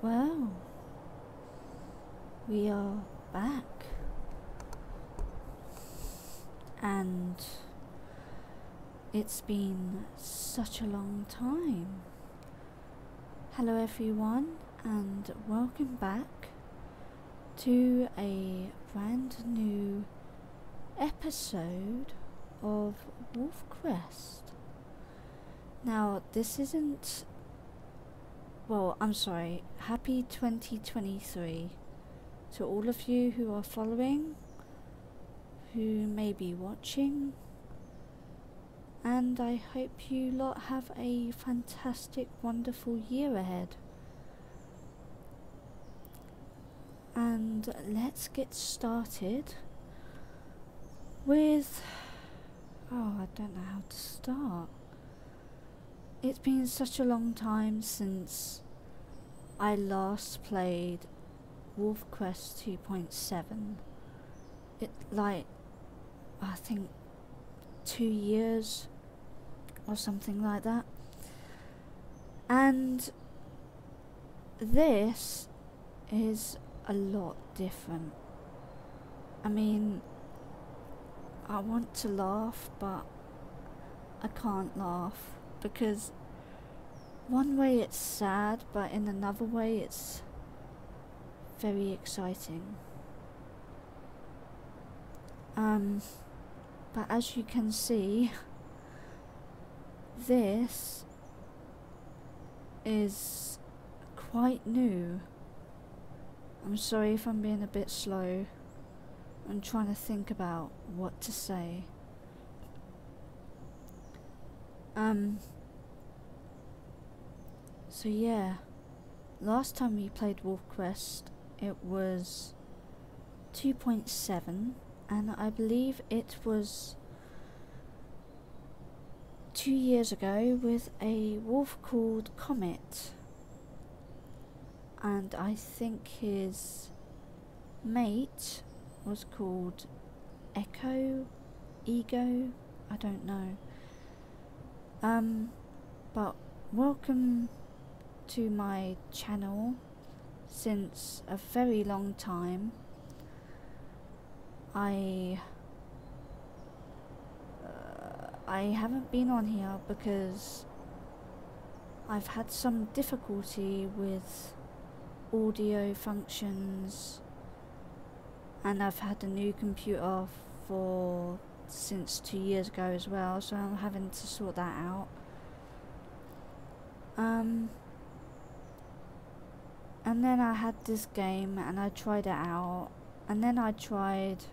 Well, we are back. And it's been such a long time. Hello, everyone, and welcome back to a brand new episode of Wolf Quest. Now, this isn't. Well, I'm sorry. Happy 2023 to all of you who are following, who may be watching, and I hope you lot have a fantastic, wonderful year ahead. And let's get started with. Oh, I don't know how to start. It's been such a long time since I last played Wolf Quest 2.7. It like I think two years or something like that. And this is a lot different. I mean, I want to laugh, but I can't laugh because one way it's sad, but in another way it's very exciting. Um, but as you can see, this is quite new. I'm sorry if I'm being a bit slow. I'm trying to think about what to say. Um. So yeah, last time we played Wolf Quest, it was 2.7, and I believe it was two years ago with a wolf called Comet, and I think his mate was called Echo, Ego, I don't know. Um, but welcome to my channel since a very long time. I uh, I haven't been on here because I've had some difficulty with audio functions and I've had a new computer for since two years ago as well, so I'm having to sort that out. Um, and then I had this game and I tried it out, and then I tried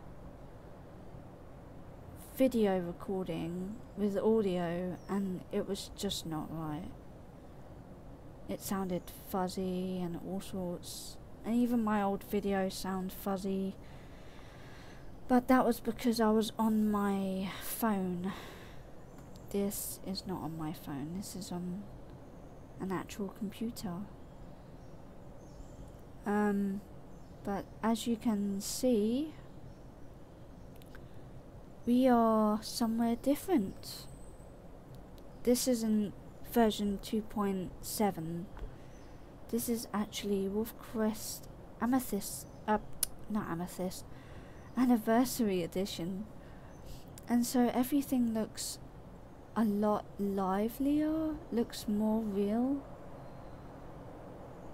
video recording with audio, and it was just not right. It sounded fuzzy and all sorts, and even my old videos sound fuzzy but that was because I was on my phone. This is not on my phone. This is on an actual computer. Um, but as you can see, we are somewhere different. This isn't version 2.7. This is actually WolfQuest Amethyst, uh, not Amethyst, anniversary edition. And so everything looks a lot livelier, looks more real.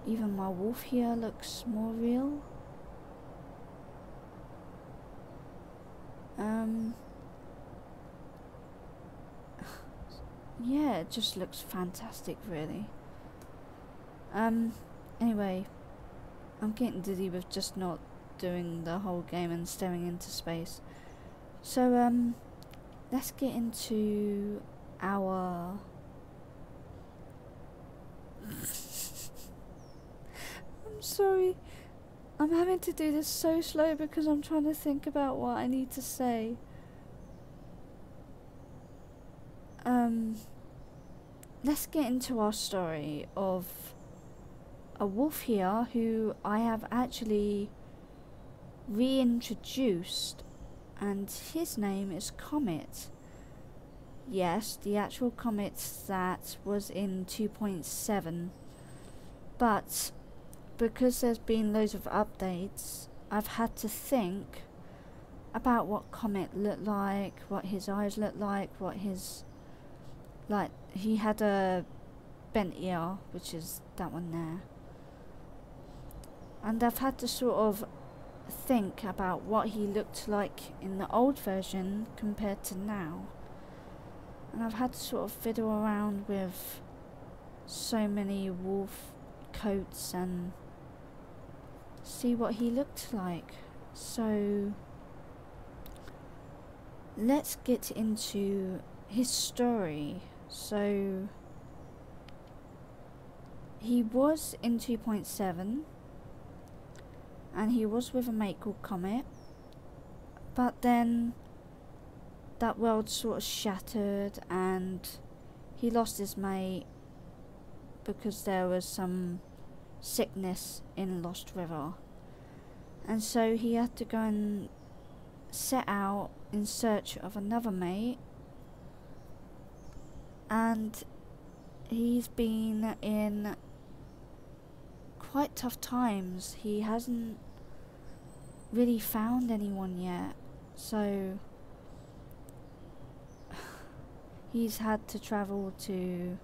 Even my wolf here looks more real. Um, yeah, it just looks fantastic, really. Um, anyway, I'm getting dizzy with just not doing the whole game and staring into space. So, um, let's get into our. I'm sorry. I'm having to do this so slow because I'm trying to think about what I need to say. Um, let's get into our story of a wolf here who I have actually reintroduced, and his name is Comet. Yes, the actual Comet that was in 2.7, but because there's been loads of updates, I've had to think about what Comet looked like, what his eyes looked like, what his like he had a bent ear, which is that one there. And I've had to sort of think about what he looked like in the old version compared to now. And I've had to sort of fiddle around with so many wolf coats and see what he looked like. So let's get into his story. So he was in 2.7 and he was with a mate called Comet. But then that world sort of shattered and he lost his mate because there was some sickness in Lost River. And so he had to go and set out in search of another mate. And he's been in quite tough times. He hasn't really found anyone yet. So he's had to travel to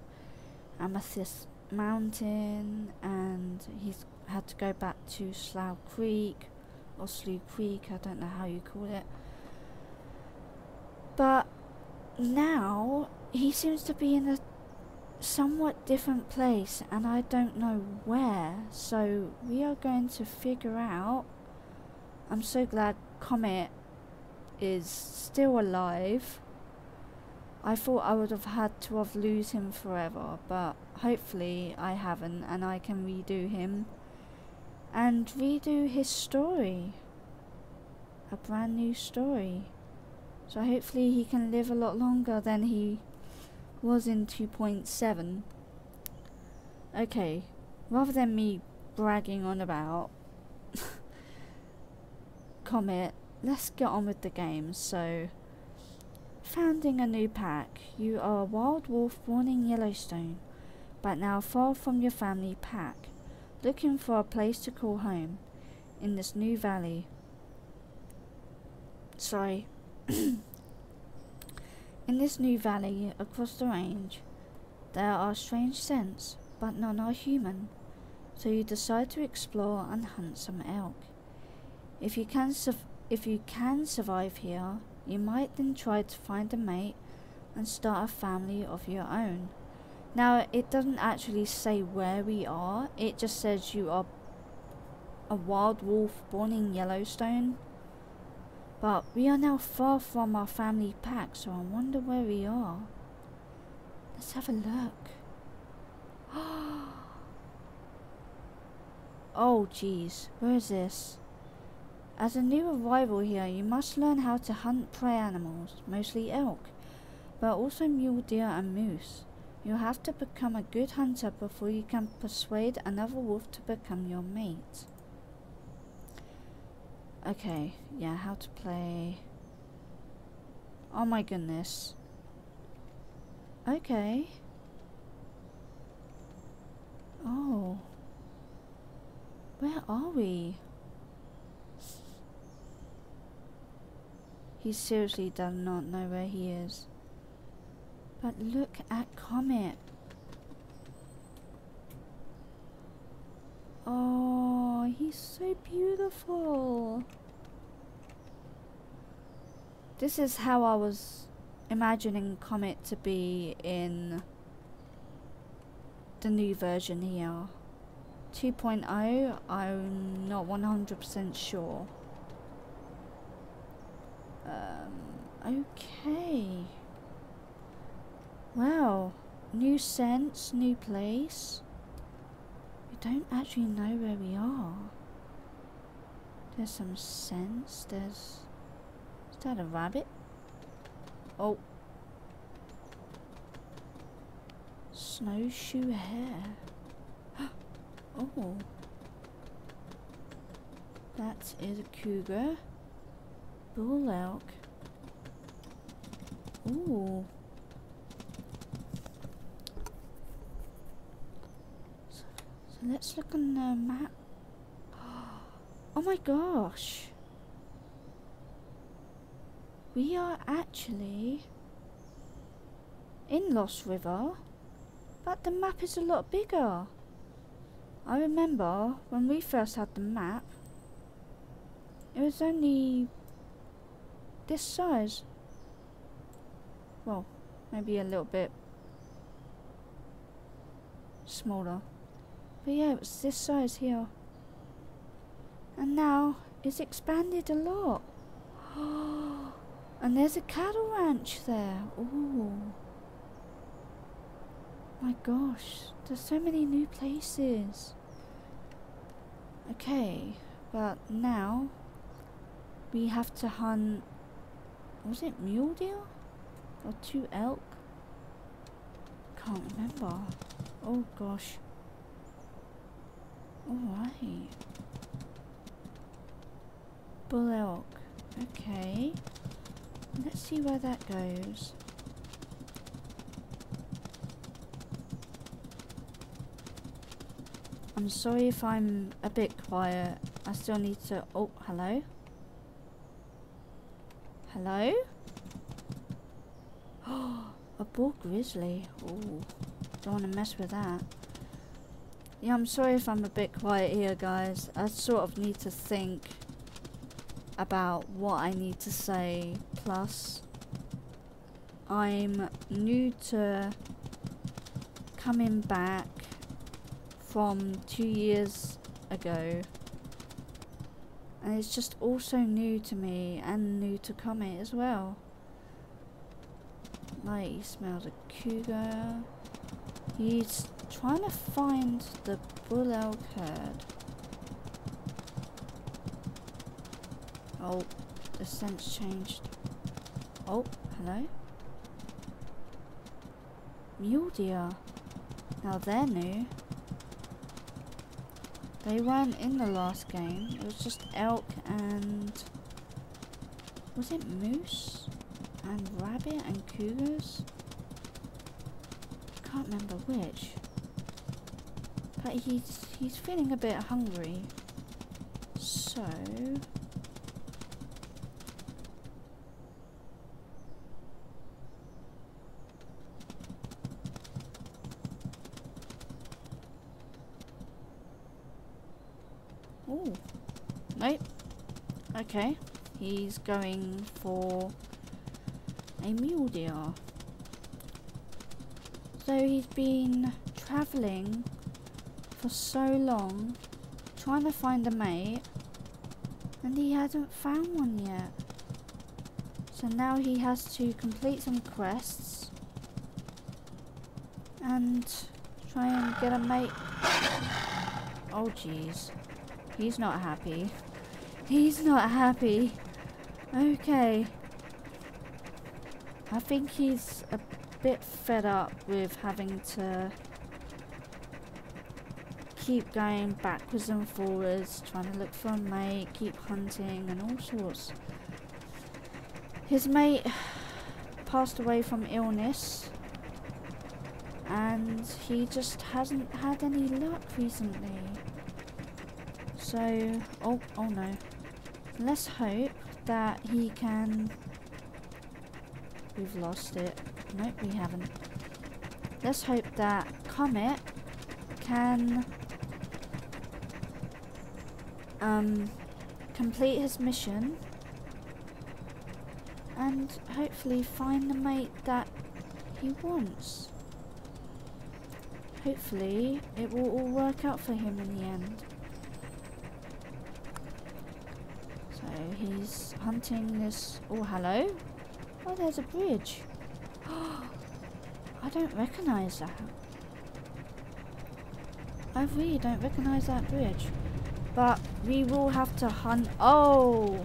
Amethyst Mountain and he's had to go back to Slough Creek or Slough Creek, I don't know how you call it. But now he seems to be in a somewhat different place and I don't know where. So we are going to figure out. I'm so glad Comet is still alive. I thought I would have had to have lose him forever, but hopefully I haven't and I can redo him and redo his story. A brand new story. So hopefully he can live a lot longer than he was in 2.7. Okay, rather than me bragging on about Comet, let's get on with the game. So, founding a new pack. You are a wild wolf born in Yellowstone, but now far from your family pack, looking for a place to call home in this new valley. Sorry. In this new valley across the range, there are strange scents, but none are human. So you decide to explore and hunt some elk. If you can if you can survive here, you might then try to find a mate and start a family of your own. Now, it doesn't actually say where we are, it just says you are a wild wolf born in Yellowstone but we are now far from our family pack, so I wonder where we are. Let's have a look. oh, jeez. Where is this? As a new arrival here, you must learn how to hunt prey animals, mostly elk, but also mule deer and moose. You'll have to become a good hunter before you can persuade another wolf to become your mate. Okay, yeah, how to play. Oh my goodness. Okay. Oh. Where are we? He seriously does not know where he is. But look at Comet. Oh, he's so beautiful. This is how I was imagining Comet to be in the new version here. 2.0, I'm not 100% sure. Um, okay. Well, new sense, new place. We don't actually know where we are. There's some sense, there's is that a rabbit? Oh. Snowshoe hare. oh. That is a cougar. Bull elk. Ooh. So, so let's look on the map Oh my gosh. We are actually in Lost River, but the map is a lot bigger. I remember when we first had the map, it was only this size. Well, maybe a little bit smaller. But yeah, it was this size here. And now it's expanded a lot. Oh, and there's a cattle ranch there. Ooh. My gosh, there's so many new places. Okay, but now we have to hunt. Was it mule deer? Or two elk? Can't remember. Oh gosh. Alright. Bull elk. Okay. Let's see where that goes. I'm sorry if I'm a bit quiet. I still need to... Oh, hello? Hello? Oh, a bull grizzly. Oh, don't want to mess with that. Yeah, I'm sorry if I'm a bit quiet here, guys. I sort of need to think about what I need to say. Plus, I'm new to coming back from two years ago. And it's just also new to me and new to Comet as well. Like, he smells a cougar. He's trying to find the bull elk herd. Oh, the scent's changed. Oh, hello? Mule deer. Now they're new. They weren't in the last game. It was just elk and... Was it moose? And rabbit and cougars? Can't remember which. But he's, he's feeling a bit hungry. So... Oh. Nope. Okay. He's going for a mule deer. So he's been travelling for so long trying to find a mate and he hasn't found one yet. So now he has to complete some quests and try and get a mate. Oh jeez. He's not happy. He's not happy. Okay. I think he's a bit fed up with having to keep going backwards and forwards, trying to look for a mate, keep hunting and all sorts. His mate passed away from illness and he just hasn't had any luck recently. So, oh, oh no. Let's hope that he can... We've lost it. Nope, we haven't. Let's hope that Comet can um, complete his mission and hopefully find the mate that he wants. Hopefully it will all work out for him in the end. He's hunting this... Oh, hello? Oh, there's a bridge. I don't recognise that. I really don't recognise that bridge. But we will have to hunt... Oh!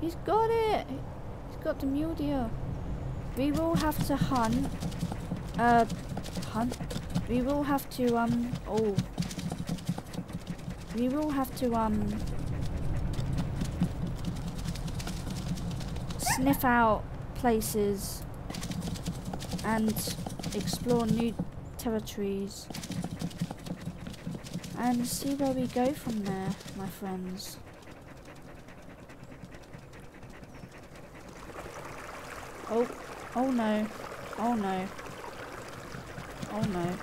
He's got it! He's got the mule deer. We will have to hunt... Uh, hunt? We will have to, um... Oh. We will have to, um... sniff out places and explore new territories and see where we go from there, my friends. Oh, oh no, oh no, oh no.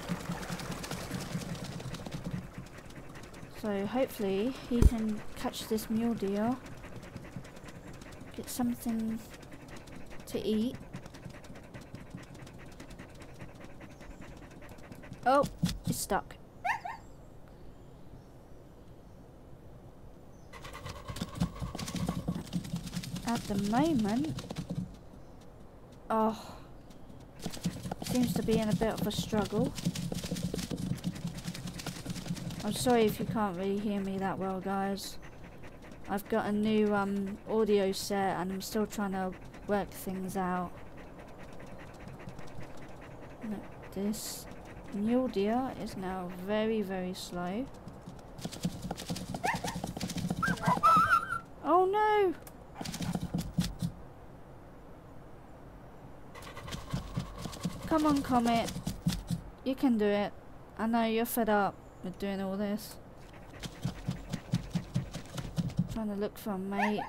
So hopefully he can catch this mule deer, get something to eat. Oh, it's stuck. At the moment, oh, seems to be in a bit of a struggle. I'm sorry if you can't really hear me that well, guys. I've got a new um, audio set and I'm still trying to work things out. Look, this mule deer is now very, very slow. Oh no! Come on, Comet. You can do it. I know you're fed up with doing all this. Trying to look for mate.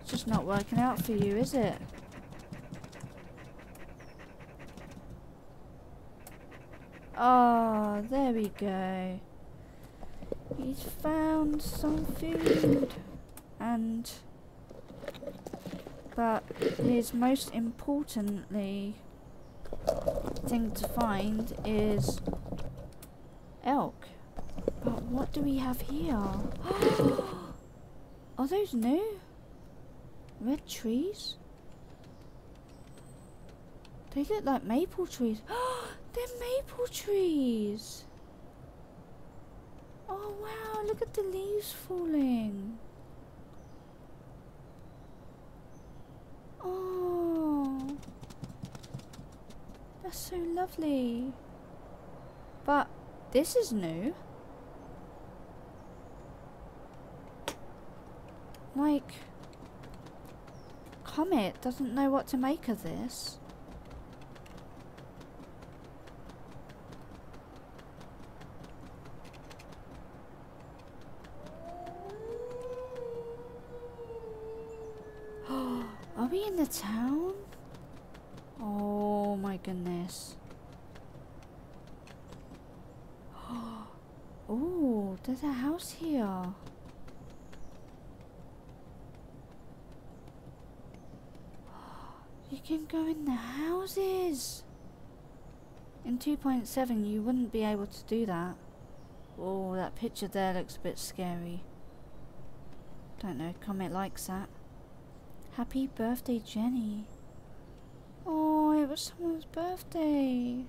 It's just not working out for you, is it? Oh, there we go. He's found some food. And... But his most importantly thing to find is elk. What do we have here? Are those new? Red trees? They look like maple trees. They're maple trees. Oh wow, look at the leaves falling. Oh. That's so lovely. But this is new. Like, Comet doesn't know what to make of this. Are we in the town? Oh my goodness. Oh, there's a house here. Can go in the houses. In 2.7 you wouldn't be able to do that. Oh, that picture there looks a bit scary. Don't know, Comet likes that. Happy birthday, Jenny. Oh, it was someone's birthday.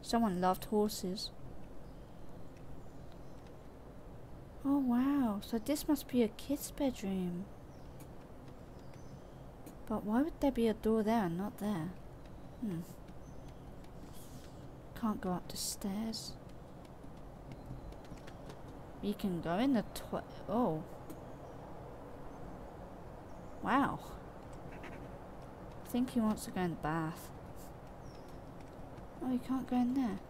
Someone loved horses. Oh wow, so this must be a kid's bedroom. But why would there be a door there and not there? Hmm. Can't go up the stairs. We can go in the toilet. Oh. Wow. I think he wants to go in the bath. Oh, you can't go in there.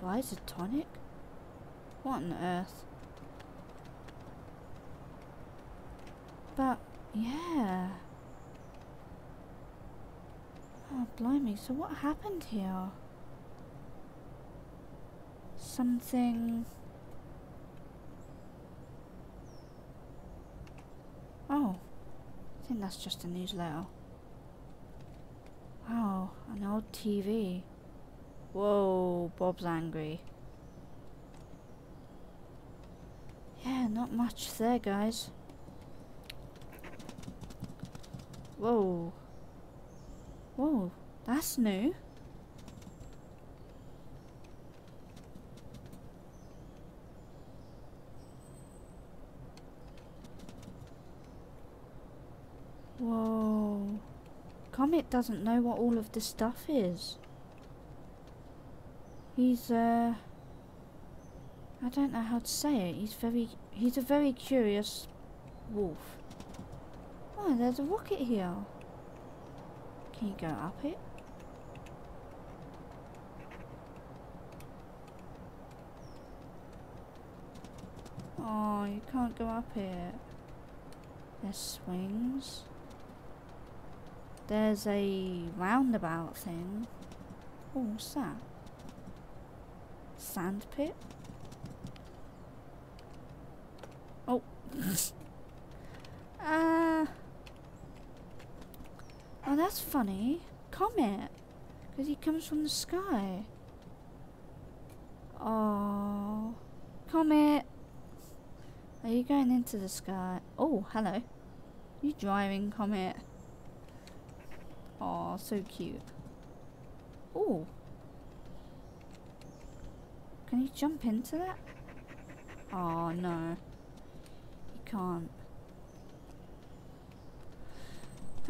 Guys, a tonic? What on earth? But, yeah. Oh, blimey. So what happened here? Something... Oh. I think that's just a newsletter. Wow, an old TV. Whoa, Bob's angry. Yeah, not much there, guys. Whoa. Whoa, that's new. Whoa. Comet doesn't know what all of this stuff is. He's, uh... I don't know how to say it. He's very... He's a very curious wolf. Oh, there's a rocket here. Can you go up it? Oh, you can't go up here. There's swings. There's a roundabout thing. Oh, what's that? Sandpit? Oh. Oh, that's funny. Comet. Because he comes from the sky. Oh. Comet. Are you going into the sky? Oh, hello. You driving, Comet? Oh, so cute. Oh. Can you jump into that? Oh, no. You can't.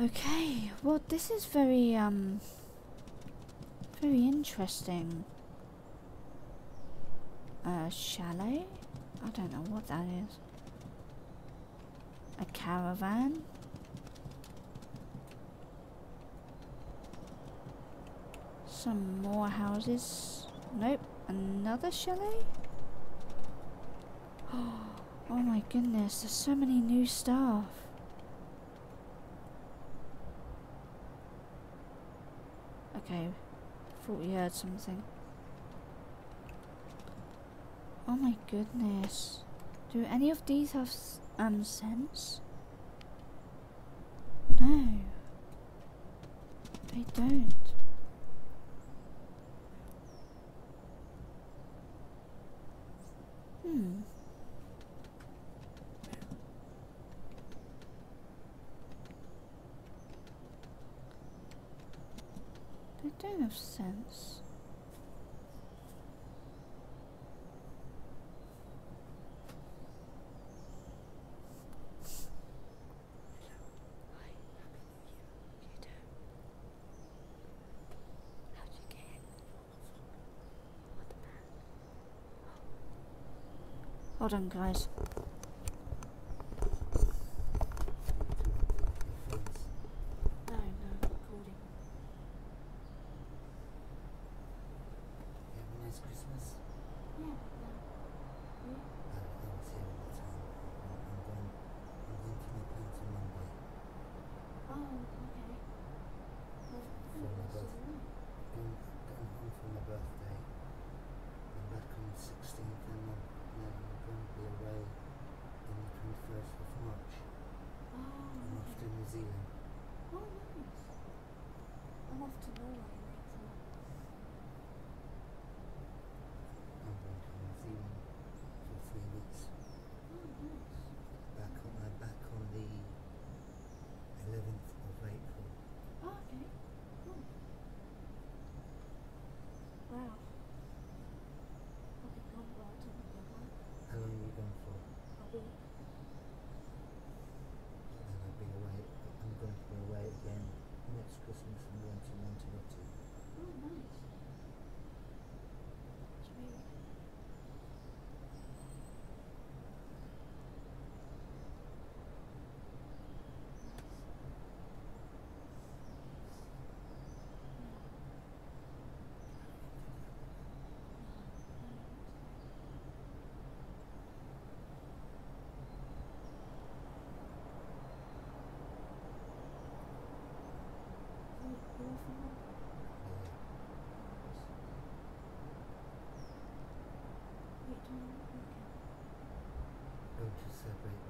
Okay, well this is very, um, very interesting. A chalet? I don't know what that is. A caravan? Some more houses. Nope. Another chalet? Oh my goodness, there's so many new stuff. Okay, thought we heard something. Oh my goodness. Do any of these have um sense? No. They don't. Hmm. They don't sense. Hold on, guys. No, no, recording. Have a nice Christmas. Yeah, separate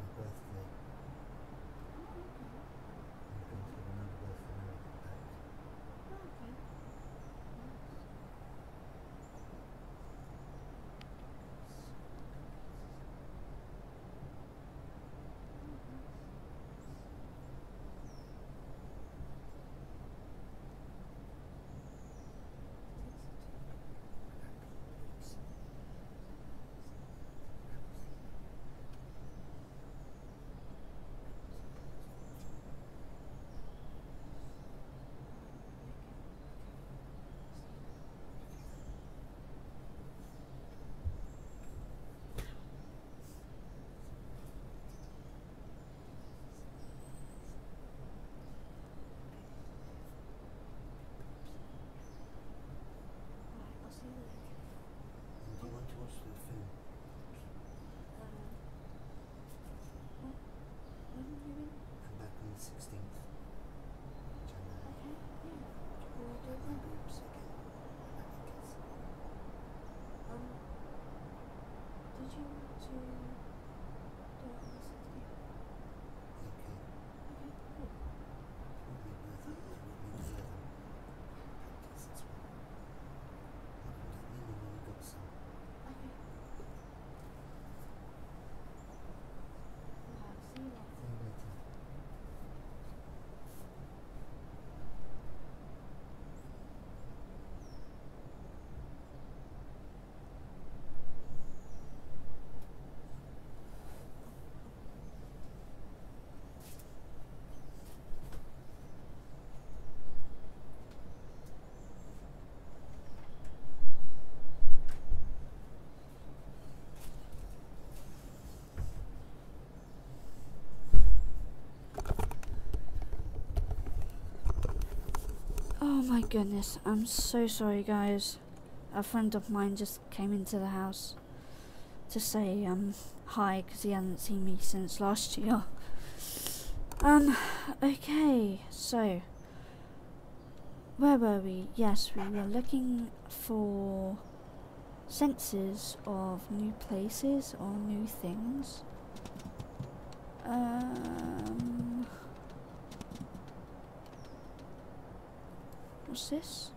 my goodness, I'm so sorry guys. A friend of mine just came into the house to say um hi because he hadn't seen me since last year. Um, okay, so where were we? Yes, we were looking for senses of new places or new things. Um, what's this?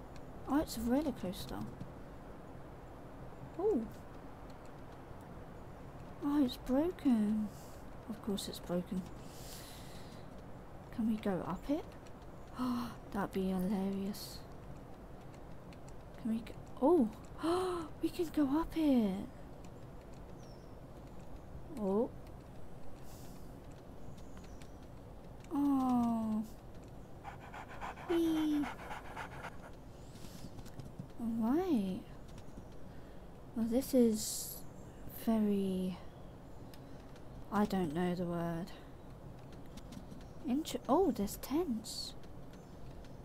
Oh, it's a roller coaster. Oh. Oh, it's broken. Of course it's broken. Can we go up it? Oh, that'd be hilarious. Can we go? Oh, we can go up it. Oh. Oh. Whee. Alright. Well, this is very... I don't know the word. Inter- oh, there's tents.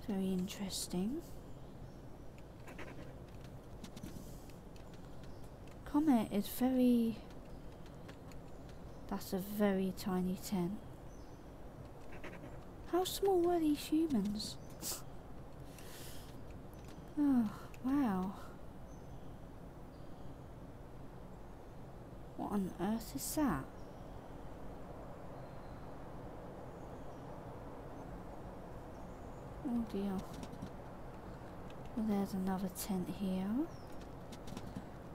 Very interesting. Comet is very... That's a very tiny tent. How small were these humans? oh, wow. What on earth is that? Oh dear. Well, there's another tent here.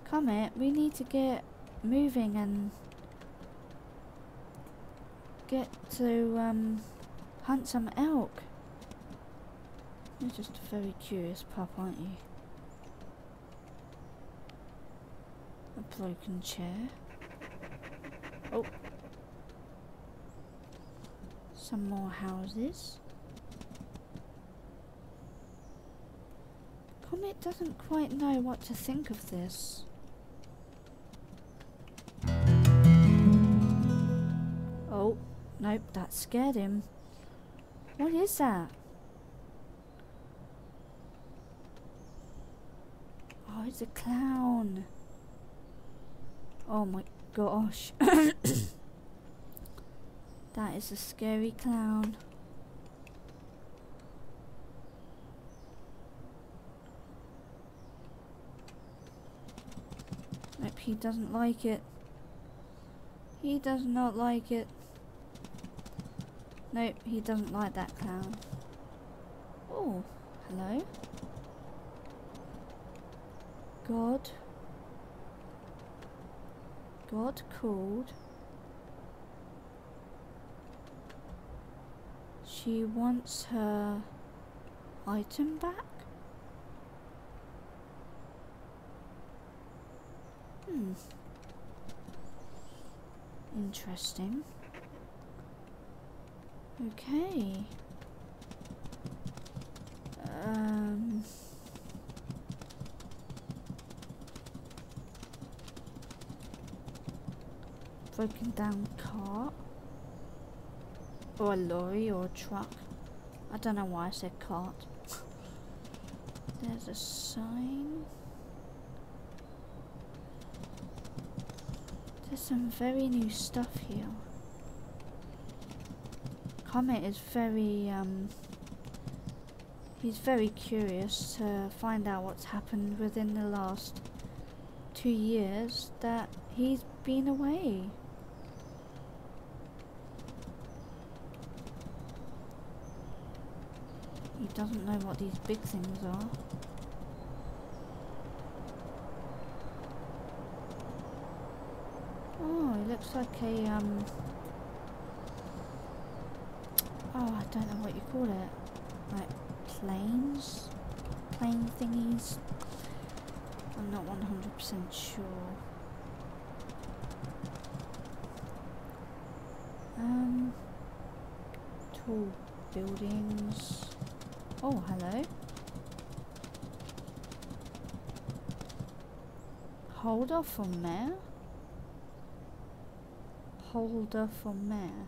Comet, we need to get moving and get to um, hunt some elk. You're just a very curious pup, aren't you? Broken chair. Oh. Some more houses. Comet doesn't quite know what to think of this. Oh, nope, that scared him. What is that? Oh, it's a clown. Oh my gosh. that is a scary clown. Nope, he doesn't like it. He does not like it. Nope, he doesn't like that clown. Oh, hello. God. God called. She wants her item back? Hmm. Interesting. Okay. Um. Broken down car. Or a lorry or a truck. I don't know why I said cart. There's a sign. There's some very new stuff here. Comet is very, um, he's very curious to find out what's happened within the last two years that he's been away. He doesn't know what these big things are. Oh, it looks like a, um... Oh, I don't know what you call it. Like, planes? Plane thingies? I'm not 100% sure. Um... Tall buildings... Oh, hello. Holder for mayor? Holder for mayor.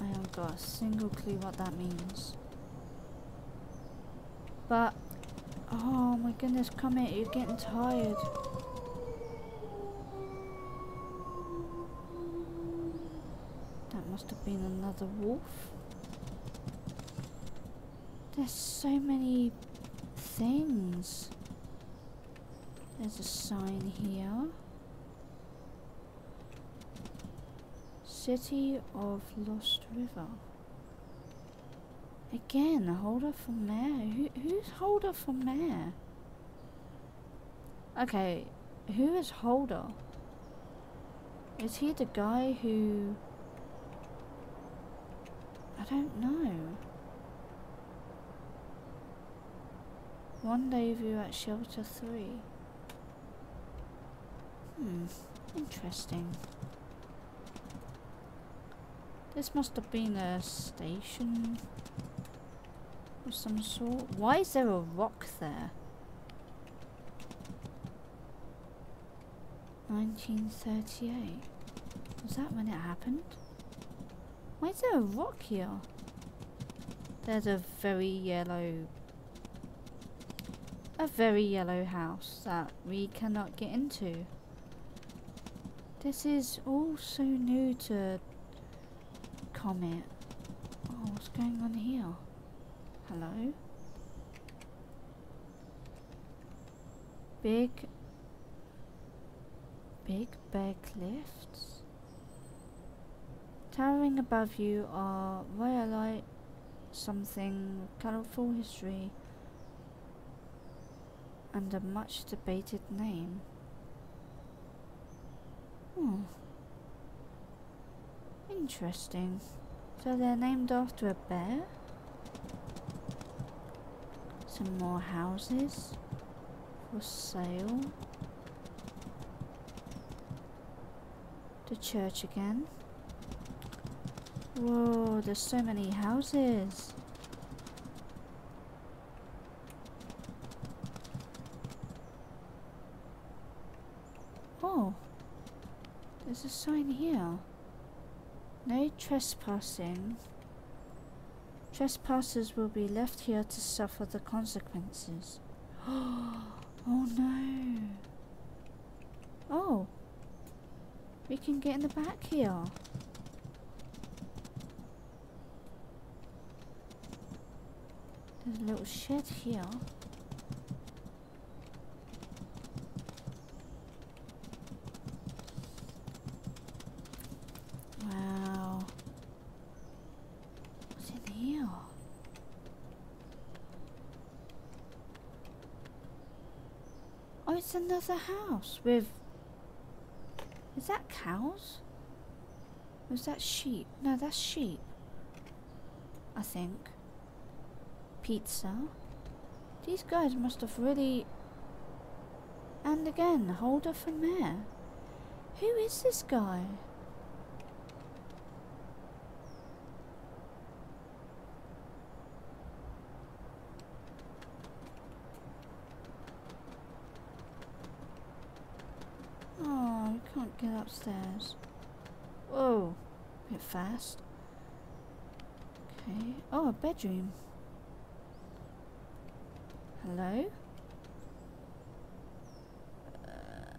I haven't got a single clue what that means. But, oh my goodness, come here, you're getting tired. That must have been another wolf. There's so many things. There's a sign here. City of Lost River. Again, Holder from there. Who, who's Holder from there? Okay, who is Holder? Is he the guy who... I don't know. Rendezvous at Shelter 3. Hmm, interesting. This must have been a station of some sort. Why is there a rock there? 1938. Was that when it happened? Why is there a rock here? There's a very yellow a very yellow house that we cannot get into. This is all so new to Comet. Oh, what's going on here? Hello? Big... Big Bear Cliffs? Towering above you are Rhyolite something colourful history and a much debated name. Hmm. Interesting. So they're named after a bear? Some more houses for sale. The church again. Whoa, there's so many houses. Oh, a sign here. No trespassing. Trespassers will be left here to suffer the consequences. oh no. Oh. We can get in the back here. There's a little shed here. Wow. What's in here? It's another house with... Is that cows? Or is that sheep? No, that's sheep. I think. Pizza. These guys must have really... And again, Holder for mayor. Who is this guy? Oh, I can't get upstairs. Whoa, bit fast. Okay. Oh, a bedroom. Hello? Uh,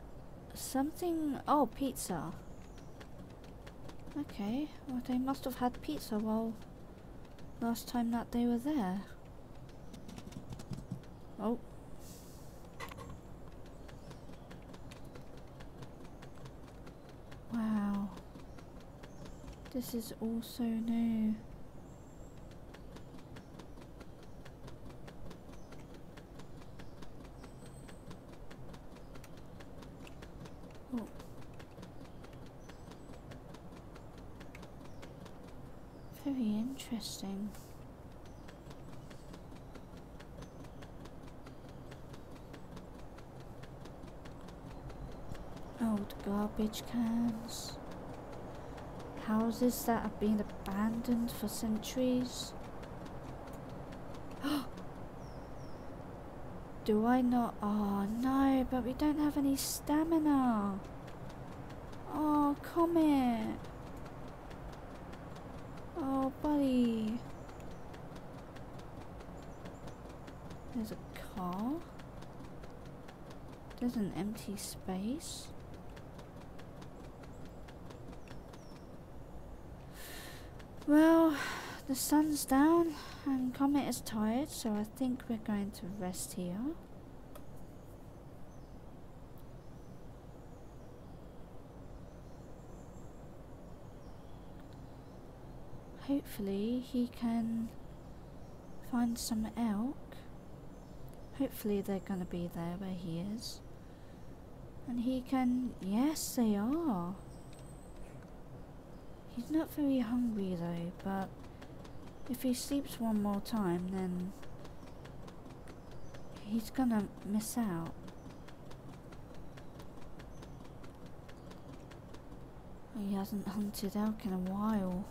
something... Oh, pizza. Okay, well they must have had pizza while last time that they were there. Oh. Wow. This is also new. Oh. Very interesting. Old garbage cans. Houses that have been abandoned for centuries. Do I not? Oh no, but we don't have any stamina. Oh, come here. Oh, buddy. There's a car. There's an empty space. Well, the sun's down and Comet is tired, so I think we're going to rest here. Hopefully he can find some elk. Hopefully they're gonna be there where he is. And he can... Yes, they are. He's not very hungry though, but if he sleeps one more time, then he's gonna miss out. He hasn't hunted elk in a while.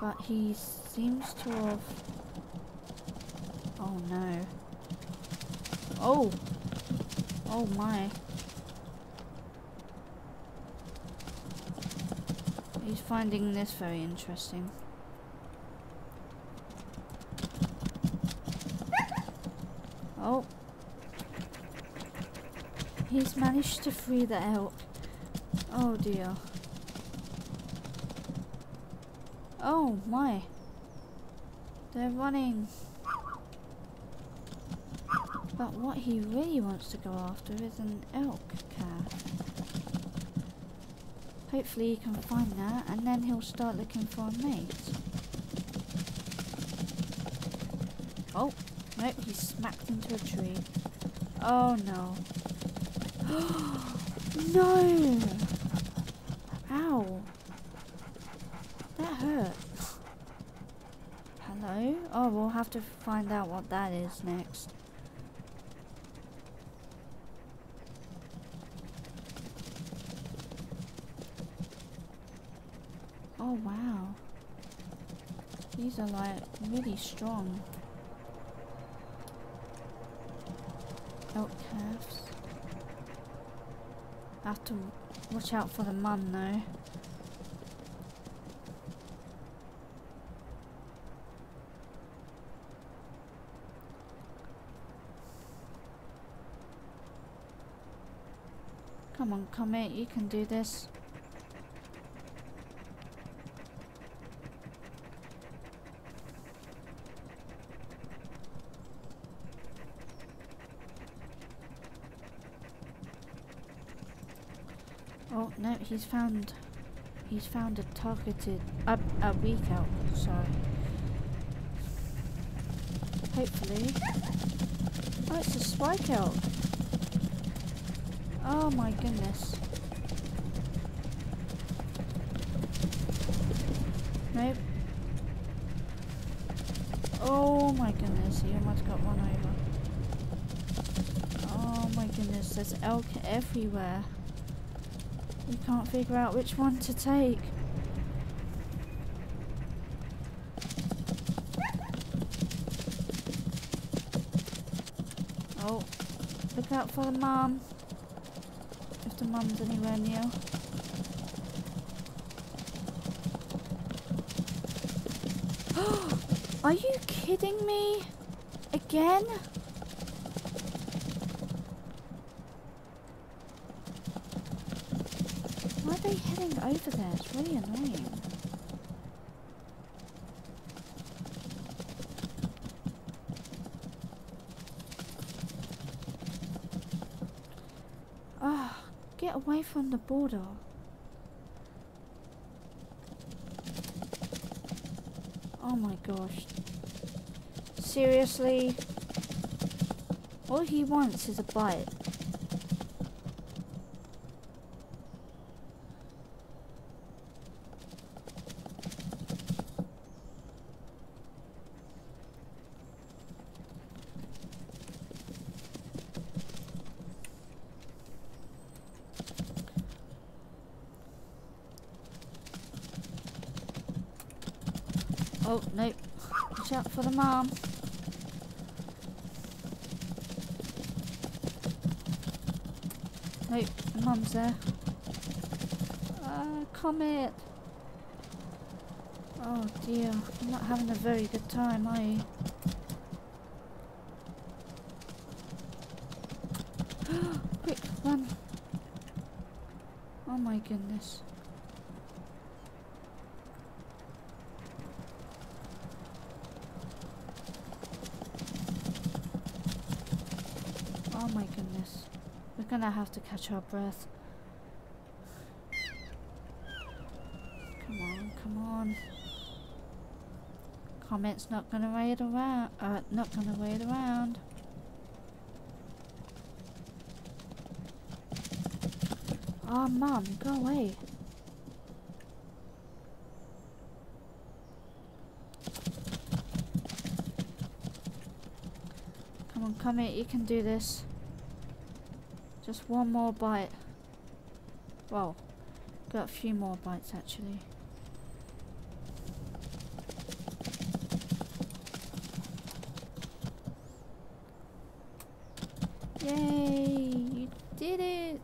But he seems to have... Oh no. Oh! Oh my. He's finding this very interesting. Oh. He's managed to free the elk. Oh dear. Oh my. They're running. But what he really wants to go after is an elk calf. Hopefully he can find that and then he'll start looking for a mate. Oh, nope, he smacked into a tree. Oh no. no! Ow! That hurt. Hello? Oh, we'll have to find out what that is next. Oh wow. These are like really strong. Elk calves. I have to watch out for the mum though. Come on, Comet, you can do this. Oh no, he's found he's found a targeted a a weak elk, so Hopefully. Oh it's a spike elk. Oh my goodness. Nope. Oh my goodness, he almost got run over. Oh my goodness, there's elk everywhere. You can't figure out which one to take. Oh, look out for the mum. If the mum's anywhere near. Are you kidding me? Again? Why are they heading over there? It's really annoying. Ah, get away from the border. Oh my gosh. Seriously? All he wants is a bite. from? the mum's there. Uh, comet! Oh dear, I'm not having a very good time, are you? Quick, run! Oh my goodness. My goodness. We're gonna have to catch our breath. Come on, come on. Comet's not gonna wait around. Uh, not gonna wait around. Oh, mom, go away. Come on, come here, you can do this. Just one more bite. Well, got a few more bites actually. Yay! You did it!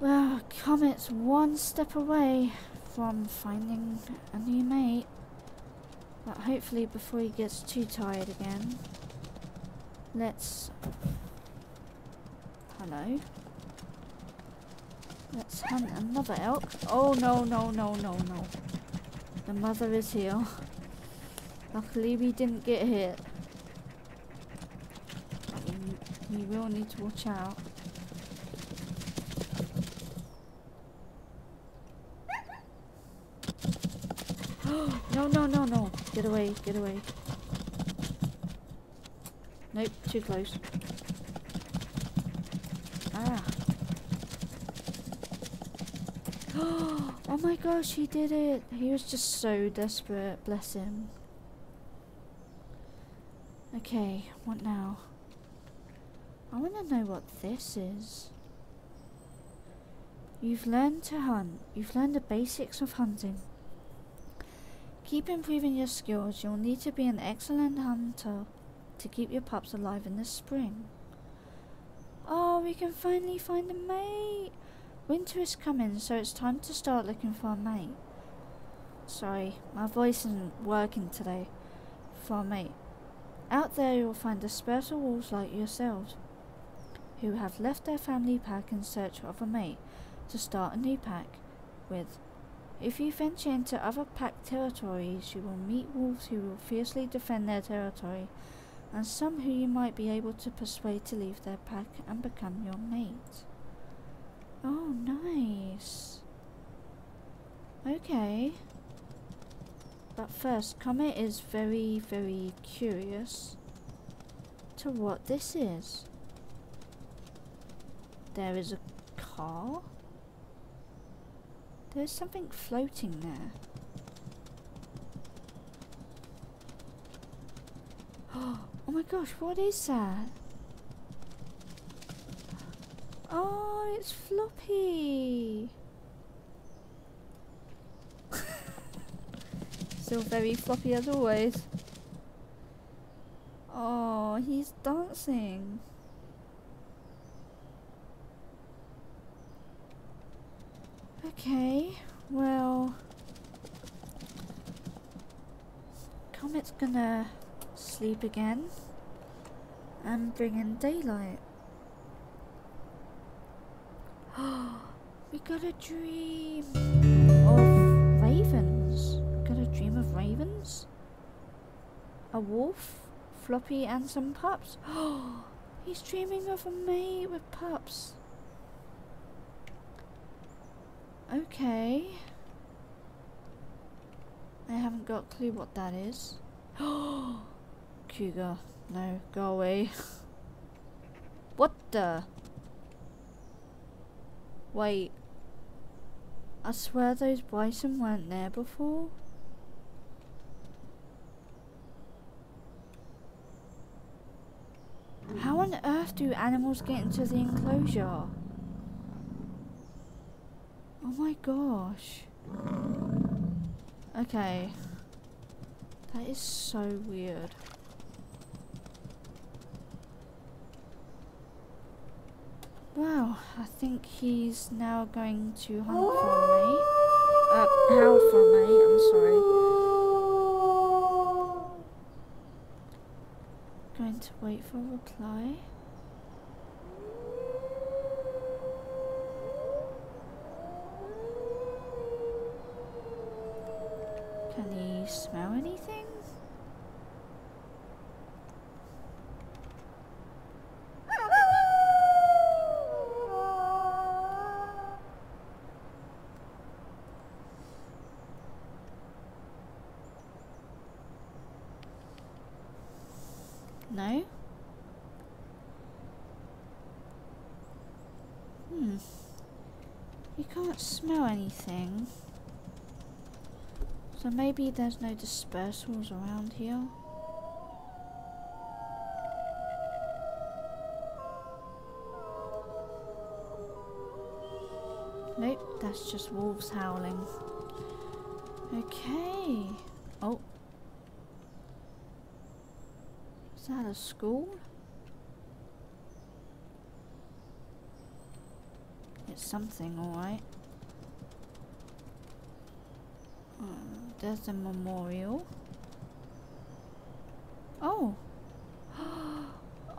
Well, Comet's one step away from finding a new mate. But hopefully before he gets too tired again. Let's... Hello? Let's hunt another elk. Oh no, no, no, no, no. The mother is here. Luckily we didn't get hit. We will need to watch out. No, no, no. Get away, get away. Nope, too close. Ah. oh my gosh, he did it. He was just so desperate. Bless him. Okay, what now? I want to know what this is. You've learned to hunt. You've learned the basics of hunting. Keep improving your skills. You'll need to be an excellent hunter to keep your pups alive in the spring. Oh, we can finally find a mate. Winter is coming, so it's time to start looking for a mate. Sorry, my voice isn't working today. For a mate. Out there you'll find dispersal wolves like yourselves, who have left their family pack in search of a mate to start a new pack with. If you venture into other pack territories, you will meet wolves who will fiercely defend their territory, and some who you might be able to persuade to leave their pack and become your mate. Oh, nice. Okay. But first, Comet is very, very curious to what this is. There is a car. There's something floating there. Oh my gosh, what is that? Oh, it's floppy. Still very floppy as always. Oh, he's dancing. Okay, well... Comet's gonna sleep again and bring in daylight. we got a dream of ravens. We got a dream of ravens? A wolf, Floppy and some pups. Oh, He's dreaming of a mate with pups. Okay. I haven't got a clue what that is. Oh, Cougar. No, go away. what the? Wait. I swear those bison weren't there before. How on earth do animals get into the enclosure? Oh my gosh. Okay. That is so weird. Well, I think he's now going to hunt for me. Uh, howl for me, I'm sorry. Going to wait for a reply. Smell anything? No? Hmm. You can't smell anything. So maybe there's no dispersals around here. Nope, that's just wolves howling. Okay. Oh. Is that a school? It's something, alright. Uh, there's a memorial. Oh!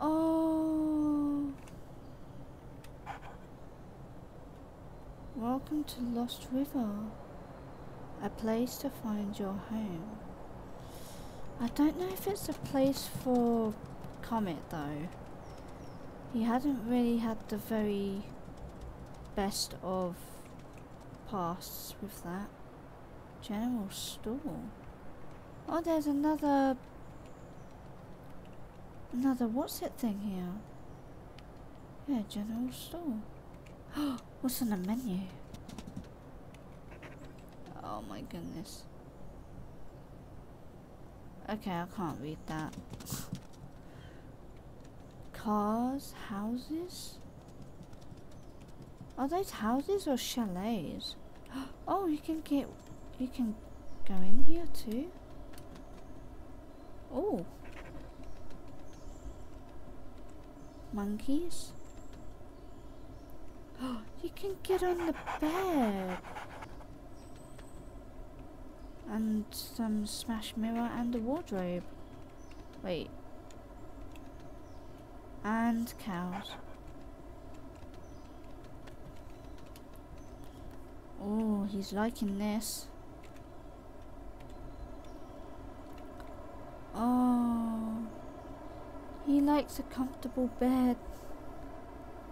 oh! Welcome to Lost River. A place to find your home. I don't know if it's a place for Comet though. He hadn't really had the very best of pasts with that. General store. Oh, there's another... Another what's it thing here? Yeah, general store. what's on the menu? Oh my goodness. Okay, I can't read that. Cars, houses? Are those houses or chalets? Oh, you can get, you can go in here too. Oh. Monkeys? Oh, you can get on the bed. And some smash mirror and a wardrobe. Wait. And cows. Oh, he's liking this. Oh, he likes a comfortable bed.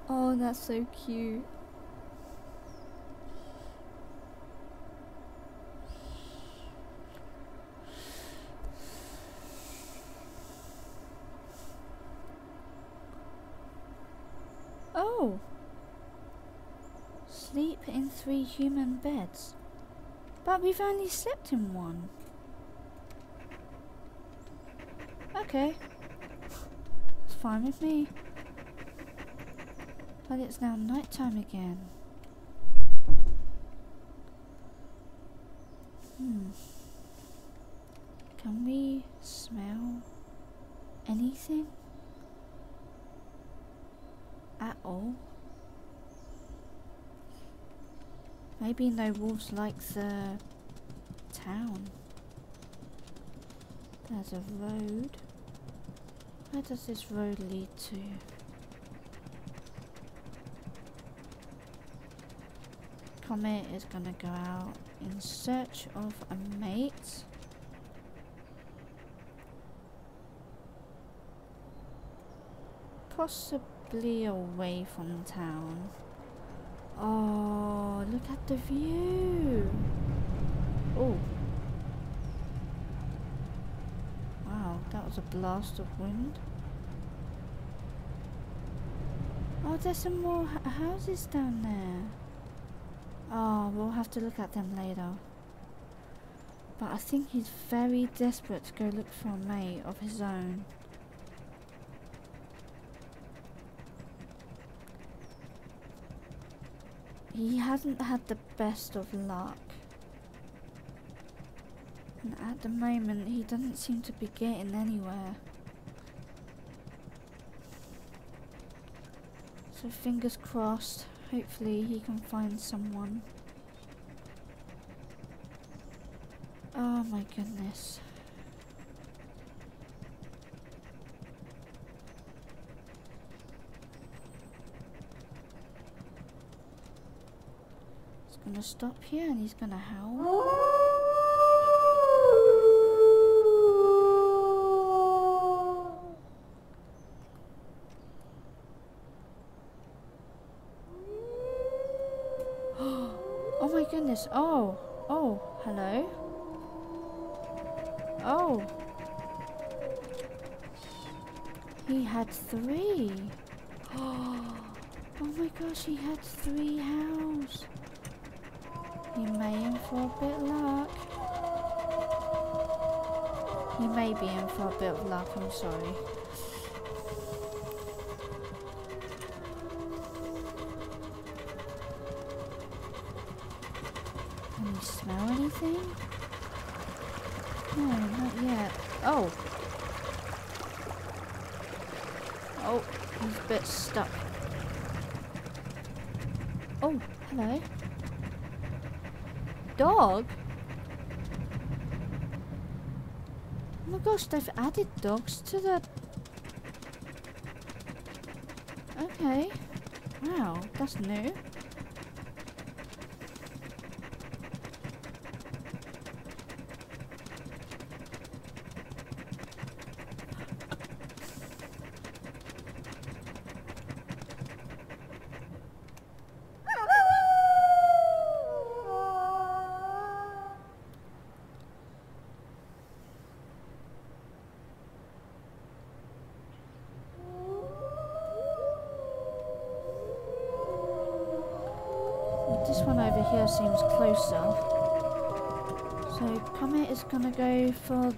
Oh, that's so cute. Oh. Sleep in three human beds. But we've only slept in one. Okay. Fine with me. But it's now night time again. Hmm. Can we smell anything? At all? Maybe no wolves like the town. There's a road. Where does this road lead to? Comet is gonna go out in search of a mate. Possibly away from town. Oh, look at the view. Oh. Wow, that was a blast of wind. Oh, there's some more houses down there. Oh, we'll have to look at them later. But I think he's very desperate to go look for a mate of his own. He hasn't had the best of luck. And at the moment, he doesn't seem to be getting anywhere. So fingers crossed, hopefully he can find someone. Oh my goodness. He's gonna stop here and he's gonna howl. Oh. Oh. Oh. Hello. Oh. He had three. Oh my gosh, he had three hows. He may in for a bit of luck. He may be in for a bit of luck, I'm sorry. Can you smell anything? No, not yet. Oh. Oh, he's a bit stuck. Oh, hello. Dog? Oh my gosh, they've added dogs to the... Okay. Wow, that's new.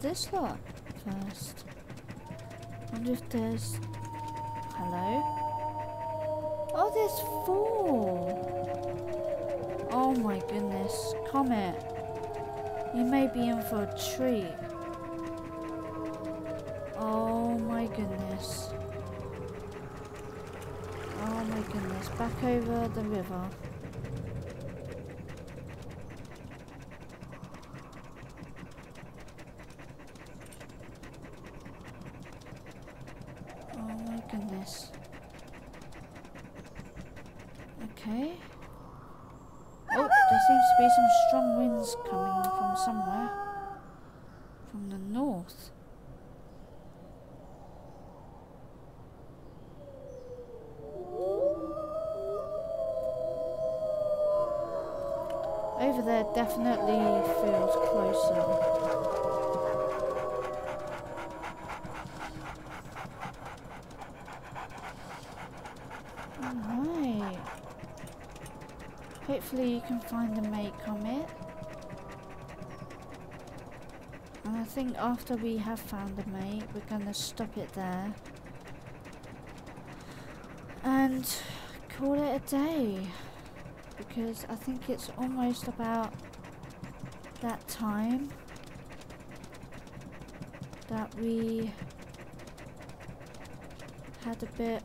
This lot first. Wonder if there's hello? Oh there's four! Oh my goodness. Comet. You may be in for a treat. Oh my goodness. Oh my goodness. Back over the river. Oh my goodness. Okay. Oh, there seems to be some strong winds coming from somewhere. From the north. Over there definitely feels closer. Hopefully you can find the mate comet. And I think after we have found the mate, we're gonna stop it there. And call it a day. Because I think it's almost about that time that we had a bit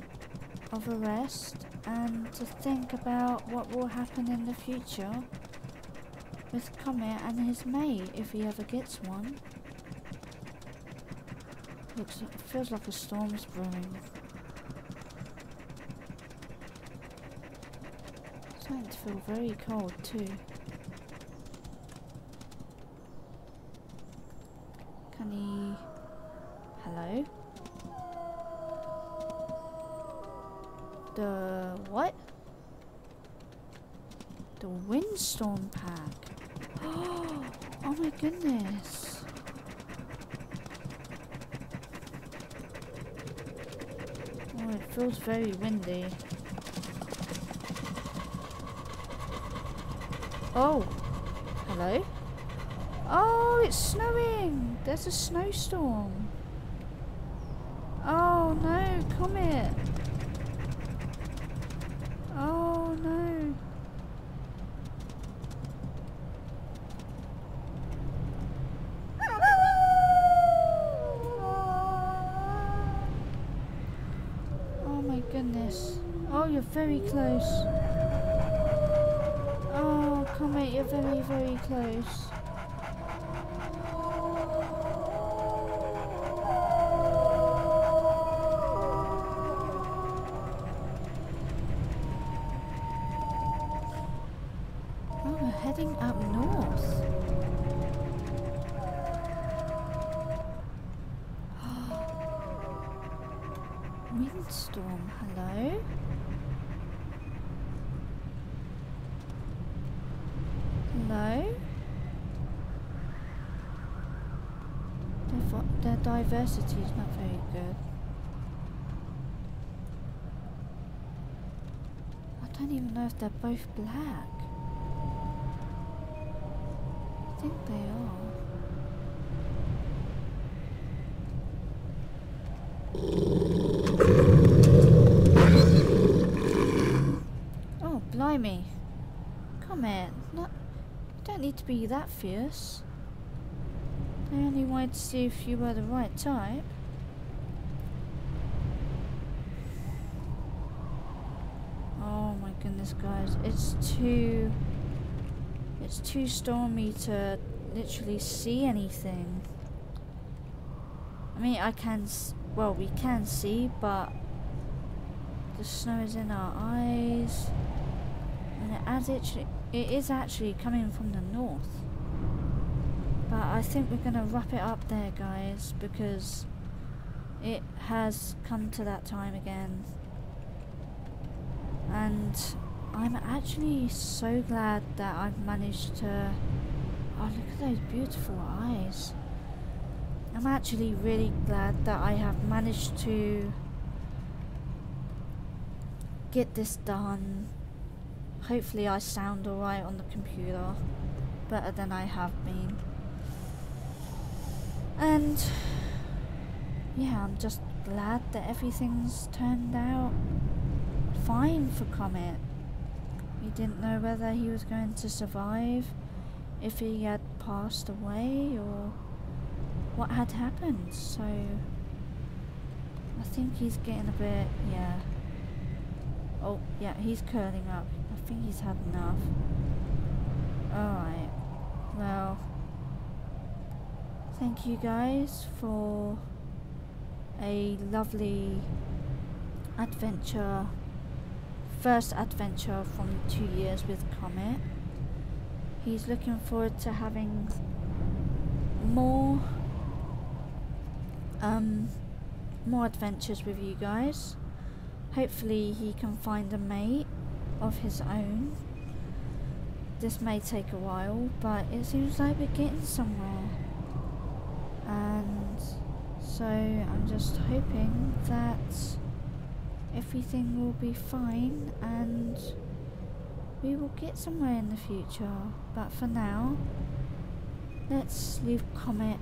of a rest and to think about what will happen in the future with Comet and his mate if he ever gets one. Looks it feels like a storm's brewing. Starting to feel very cold too. Can he Hello? The what? The windstorm pack. Oh my goodness. Oh, it feels very windy. Oh, hello. Oh, it's snowing. There's a snowstorm. Oh no, comet. Oh no. Oh my goodness. Oh, you're very close. close. Oh, we're heading up north. Windstorm, hello? Diversity is not very good. I don't even know if they're both black. I think they are. Oh, blimey. Come here. Not, you don't need to be that fierce. I only wanted to see if you were the right type. Oh my goodness, guys. It's too... It's too stormy to literally see anything. I mean, I can... Well, we can see, but... The snow is in our eyes. And it, as actually, it is actually coming from the north. But I think we're going to wrap it up there, guys, because it has come to that time again. And I'm actually so glad that I've managed to... Oh, look at those beautiful eyes. I'm actually really glad that I have managed to get this done. Hopefully I sound alright on the computer. Better than I have been. And yeah, I'm just glad that everything's turned out fine for Comet. We didn't know whether he was going to survive, if he had passed away, or what had happened. So I think he's getting a bit, yeah. Oh, yeah, he's curling up. I think he's had enough. Alright. Well, thank you guys for a lovely adventure. First adventure from two years with Comet. He's looking forward to having more um more adventures with you guys. Hopefully he can find a mate of his own. This may take a while, but it seems like we're getting somewhere. So I'm just hoping that everything will be fine and we will get somewhere in the future. But for now, let's leave Comet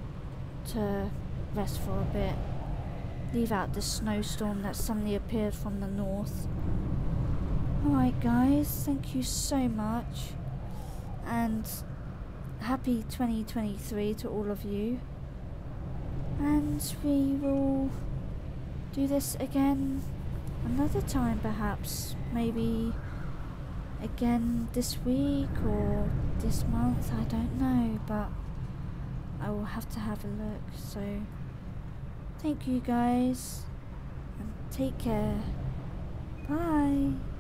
to rest for a bit. Leave out the snowstorm that suddenly appeared from the north. Alright guys, thank you so much. And happy 2023 to all of you. And we will do this again another time perhaps. Maybe again this week or this month, I don't know, but I will have to have a look. So thank you guys and take care. Bye.